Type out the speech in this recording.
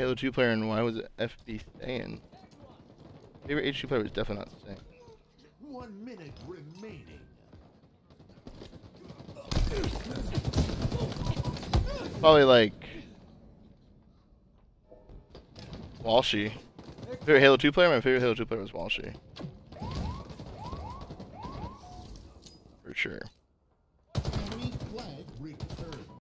Halo 2 player and why was it FB Saiyan? Favorite H2 player was definitely not Saiyan. One minute remaining. Probably like Walshy. Favorite Halo 2 player? My favorite Halo 2 player was Walshy. For sure.